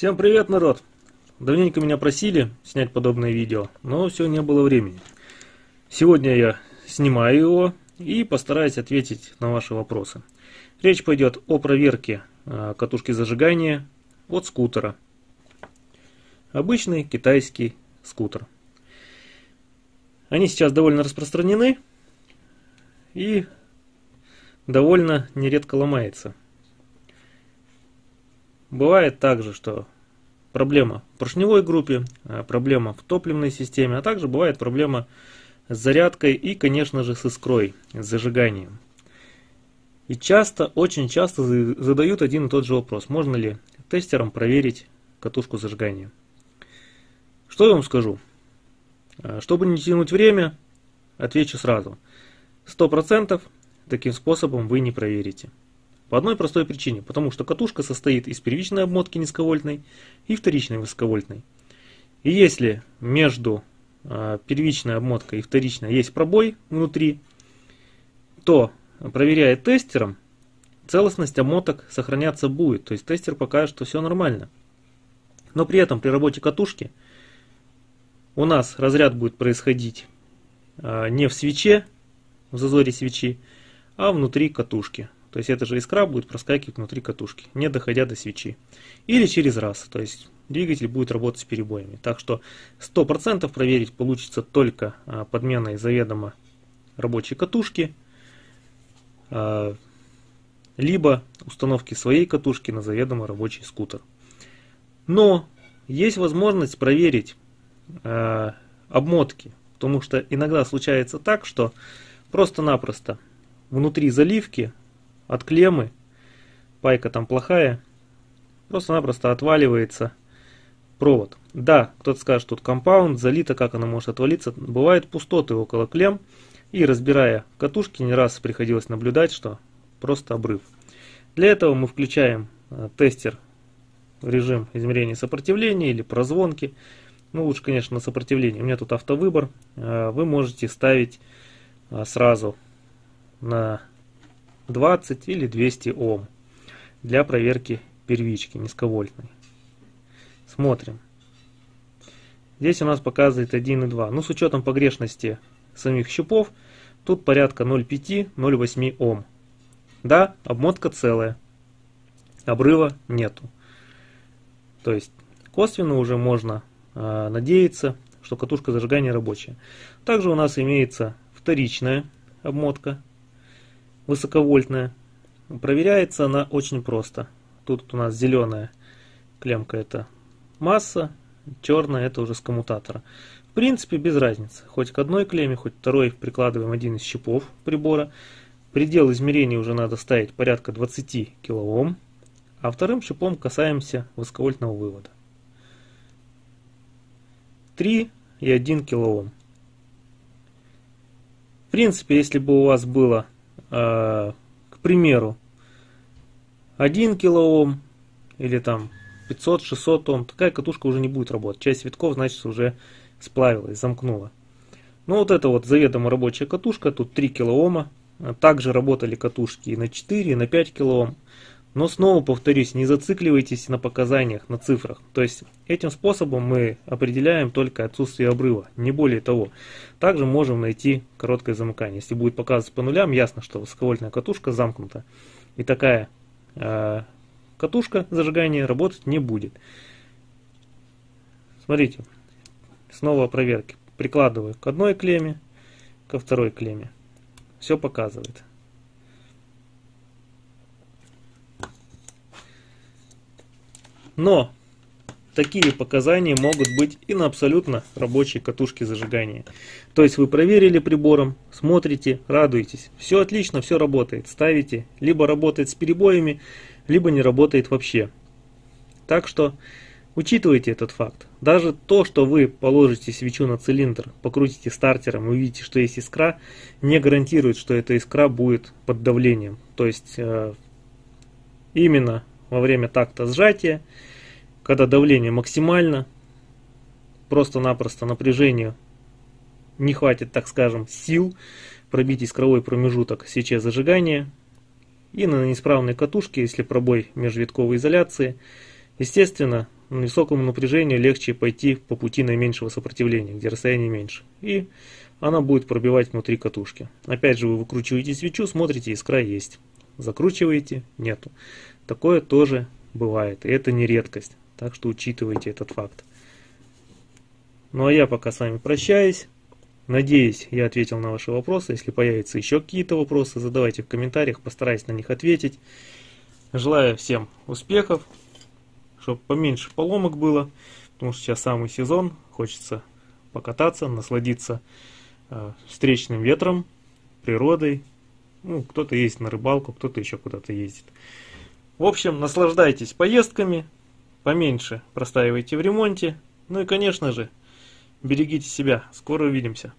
Всем привет, народ! Давненько меня просили снять подобное видео, но все не было времени. Сегодня я снимаю его и постараюсь ответить на ваши вопросы. Речь пойдет о проверке а, катушки зажигания от скутера. Обычный китайский скутер. Они сейчас довольно распространены и довольно нередко ломается. Бывает также, что проблема в поршневой группе, а, проблема в топливной системе, а также бывает проблема с зарядкой и, конечно же, с искрой, с зажиганием. И часто, очень часто задают один и тот же вопрос. Можно ли тестером проверить катушку зажигания? Что я вам скажу? А, чтобы не тянуть время, отвечу сразу. 100% таким способом вы не проверите. По одной простой причине, потому что катушка состоит из первичной обмотки низковольтной и вторичной высоковольтной. И если между э, первичной обмоткой и вторичной есть пробой внутри, то, проверяя тестером, целостность обмоток сохраняться будет. То есть тестер покажет, что все нормально. Но при этом при работе катушки у нас разряд будет происходить э, не в свече, в зазоре свечи, а внутри катушки. То есть эта же искра будет проскакивать внутри катушки, не доходя до свечи. Или через раз, то есть двигатель будет работать с перебоями. Так что 100% проверить получится только а, подменой заведомо рабочей катушки, а, либо установки своей катушки на заведомо рабочий скутер. Но есть возможность проверить а, обмотки, потому что иногда случается так, что просто-напросто внутри заливки от клеммы, пайка там плохая, просто-напросто отваливается провод. Да, кто-то скажет, тут компаунд, залито, как она может отвалиться. Бывают пустоты около клемм, и разбирая катушки, не раз приходилось наблюдать, что просто обрыв. Для этого мы включаем э, тестер в режим измерения сопротивления или прозвонки. Ну, лучше, конечно, на сопротивление. У меня тут автовыбор. Э, вы можете ставить э, сразу на 20 или 200 Ом для проверки первички низковольтной. Смотрим. Здесь у нас показывает 1,2. Ну, с учетом погрешности самих щупов, тут порядка 0,5-0,8 Ом. Да, обмотка целая. Обрыва нету. То есть, косвенно уже можно э, надеяться, что катушка зажигания рабочая. Также у нас имеется вторичная обмотка высоковольтная. Проверяется она очень просто. Тут у нас зеленая клемка это масса, черная это уже с коммутатора. В принципе без разницы. Хоть к одной клемме, хоть второй прикладываем один из щипов прибора. Предел измерения уже надо ставить порядка 20 кОм. А вторым щипом касаемся высоковольтного вывода. 3 и 1 кОм. В принципе, если бы у вас было к примеру, 1 килоом или там 500-600 Ом, такая катушка уже не будет работать. Часть витков, значит, уже сплавилась, замкнула. Ну вот это вот заведомо рабочая катушка, тут 3 килоома. Также работали катушки и на 4, и на 5 килоом. Но снова повторюсь, не зацикливайтесь на показаниях, на цифрах. То есть этим способом мы определяем только отсутствие обрыва, не более того. Также можем найти короткое замыкание. Если будет показываться по нулям, ясно, что высоковольтная катушка замкнута. И такая э, катушка зажигания работать не будет. Смотрите, снова проверки. Прикладываю к одной клемме, ко второй клемме. Все показывает. Но такие показания могут быть и на абсолютно рабочей катушке зажигания. То есть вы проверили прибором, смотрите, радуетесь. Все отлично, все работает. Ставите, либо работает с перебоями, либо не работает вообще. Так что учитывайте этот факт. Даже то, что вы положите свечу на цилиндр, покрутите стартером и увидите, что есть искра, не гарантирует, что эта искра будет под давлением. То есть э, именно во время такта сжатия когда давление максимально, просто-напросто напряжение не хватит, так скажем, сил пробить искровой промежуток свече зажигания. И на неисправной катушке, если пробой межвитковой изоляции, естественно, высокому напряжению легче пойти по пути наименьшего сопротивления, где расстояние меньше. И она будет пробивать внутри катушки. Опять же, вы выкручиваете свечу, смотрите, искра есть. Закручиваете, нету. Такое тоже бывает, и это не редкость. Так что учитывайте этот факт. Ну а я пока с вами прощаюсь. Надеюсь, я ответил на ваши вопросы. Если появятся еще какие-то вопросы, задавайте в комментариях, постараюсь на них ответить. Желаю всем успехов, чтобы поменьше поломок было, потому что сейчас самый сезон, хочется покататься, насладиться э, встречным ветром, природой. Ну, кто-то ездит на рыбалку, кто-то еще куда-то ездит. В общем, наслаждайтесь поездками, поменьше простаивайте в ремонте. Ну и, конечно же, берегите себя. Скоро увидимся.